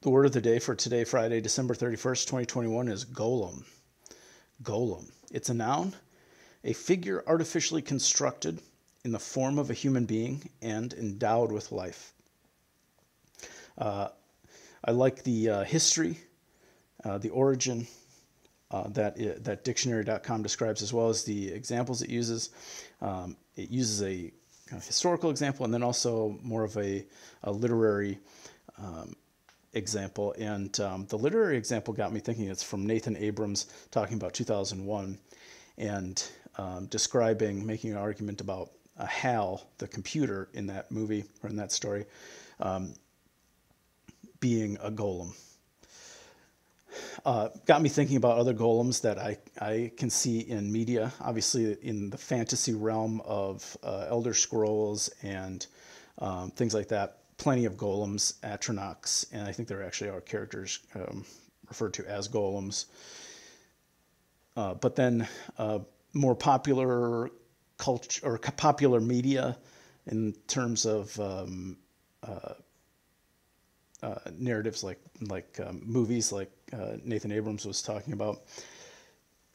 The word of the day for today, Friday, December 31st, 2021, is golem. Golem. It's a noun, a figure artificially constructed in the form of a human being and endowed with life. Uh, I like the uh, history, uh, the origin uh, that, that dictionary.com describes, as well as the examples it uses. Um, it uses a kind of historical example and then also more of a, a literary um, example. And um, the literary example got me thinking it's from Nathan Abrams talking about 2001 and um, describing, making an argument about a HAL, the computer in that movie or in that story, um, being a golem. Uh, got me thinking about other golems that I, I can see in media. Obviously, in the fantasy realm of uh, Elder Scrolls and um, things like that, plenty of golems, Atronachs, and I think there actually are characters um, referred to as golems. Uh, but then uh, more popular culture or popular media in terms of um, uh, uh, narratives like like um, movies like uh, Nathan Abrams was talking about.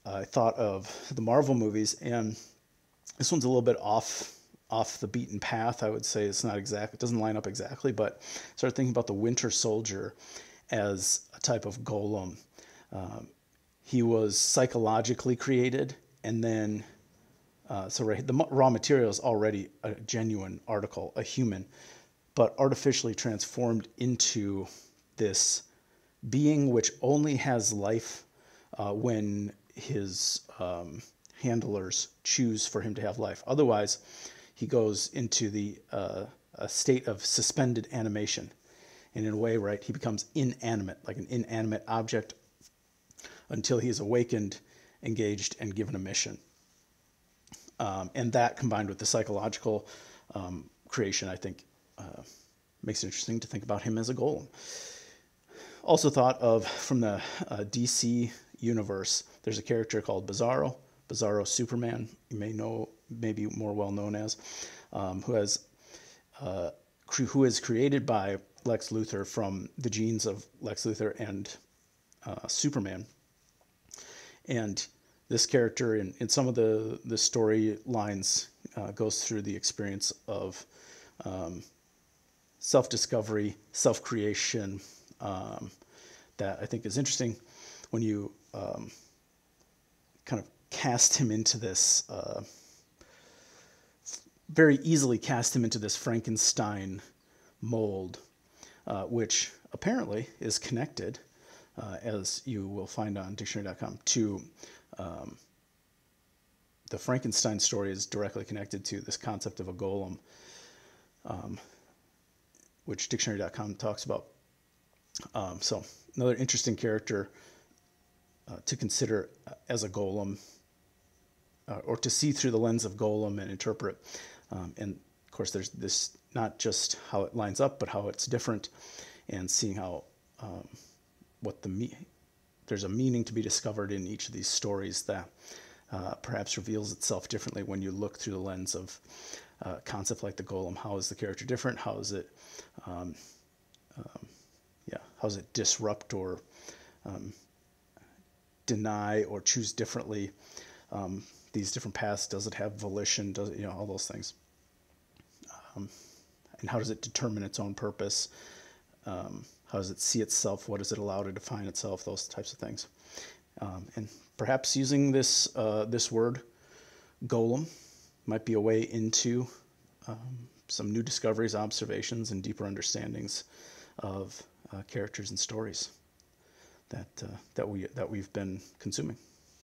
I thought of the Marvel movies, and this one's a little bit off off the beaten path. I would say it's not exact. It doesn't line up exactly, but started thinking about the Winter Soldier as a type of golem. Um, he was psychologically created, and then uh, so right, the raw material is already a genuine article, a human, but artificially transformed into this being which only has life uh, when his um, handlers choose for him to have life. Otherwise, he goes into the uh, a state of suspended animation, and in a way, right, he becomes inanimate, like an inanimate object, until he is awakened, engaged, and given a mission. Um, and that combined with the psychological um, creation, I think, uh, makes it interesting to think about him as a golem. Also thought of from the uh, DC universe, there's a character called Bizarro, Bizarro Superman. You may know, maybe more well known as, um, who has uh, who is created by Lex Luthor from the genes of Lex Luthor and uh, Superman. And this character in, in some of the, the storylines uh, goes through the experience of um, self discovery, self creation, um, that I think is interesting when you um, kind of cast him into this, uh, very easily cast him into this Frankenstein mold, uh, which apparently is connected, uh, as you will find on dictionary.com, to um, the Frankenstein story is directly connected to this concept of a golem, um, which dictionary.com talks about. Um, so, another interesting character uh, to consider uh, as a golem, uh, or to see through the lens of golem and interpret. Um, and of course, there's this not just how it lines up, but how it's different, and seeing how um, what the me- there's a meaning to be discovered in each of these stories that uh, perhaps reveals itself differently when you look through the lens of uh, concept like the golem. How is the character different? How is it, um, um, yeah, how does it disrupt or um, deny or choose differently um, these different paths? Does it have volition? Does it, you know, all those things? Um, and how does it determine its own purpose? Um, how does it see itself? What does it allow to define itself? Those types of things. Um, and perhaps using this, uh, this word, golem, might be a way into um, some new discoveries, observations, and deeper understandings of uh, characters and stories that, uh, that, we, that we've been consuming.